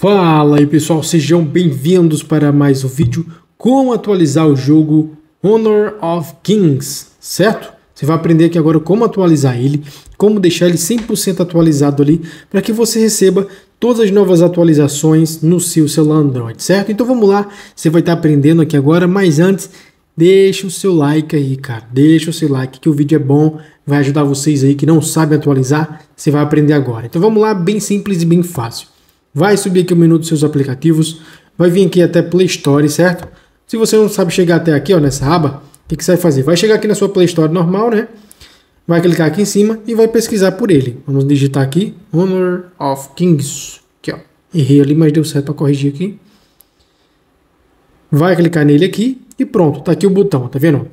Fala aí pessoal, sejam bem-vindos para mais um vídeo como atualizar o jogo Honor of Kings, certo? Você vai aprender aqui agora como atualizar ele, como deixar ele 100% atualizado ali, para que você receba todas as novas atualizações no seu celular Android, certo? Então vamos lá, você vai estar aprendendo aqui agora, mas antes, deixa o seu like aí, cara, deixa o seu like que o vídeo é bom, vai ajudar vocês aí que não sabem atualizar, você vai aprender agora. Então vamos lá, bem simples e bem fácil. Vai subir aqui o menu dos seus aplicativos, vai vir aqui até Play Store, certo? Se você não sabe chegar até aqui, ó, nessa aba, o que, que você vai fazer? Vai chegar aqui na sua Play Store normal, né? Vai clicar aqui em cima e vai pesquisar por ele. Vamos digitar aqui Honor of Kings. Aqui, ó. Errei ali, mas deu certo para corrigir aqui. Vai clicar nele aqui e pronto, tá aqui o botão, tá vendo?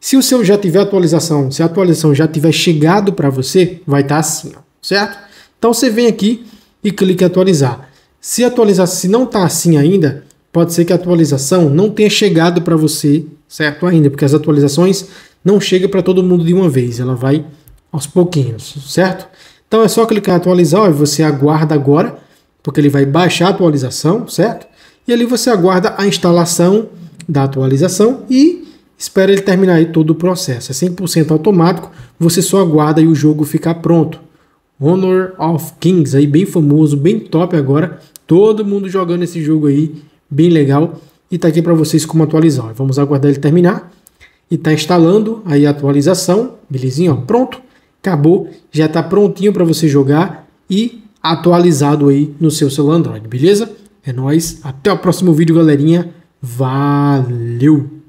Se o seu já tiver atualização, se a atualização já tiver chegado para você, vai estar tá assim, ó, certo? Então você vem aqui e clica em atualizar. Se atualizar, se não está assim ainda, pode ser que a atualização não tenha chegado para você, certo? Ainda, porque as atualizações não chegam para todo mundo de uma vez, ela vai aos pouquinhos, certo? Então é só clicar em atualizar e você aguarda agora, porque ele vai baixar a atualização, certo? E ali você aguarda a instalação da atualização e espera ele terminar todo o processo. É 100% automático, você só aguarda e o jogo ficar pronto. Honor of Kings aí bem famoso, bem top agora. Todo mundo jogando esse jogo aí, bem legal. E tá aqui para vocês como atualizar. Vamos aguardar ele terminar. E tá instalando aí a atualização, belezinha, ó, pronto. Acabou, já tá prontinho para você jogar e atualizado aí no seu celular Android, beleza? É nóis, até o próximo vídeo, galerinha. Valeu!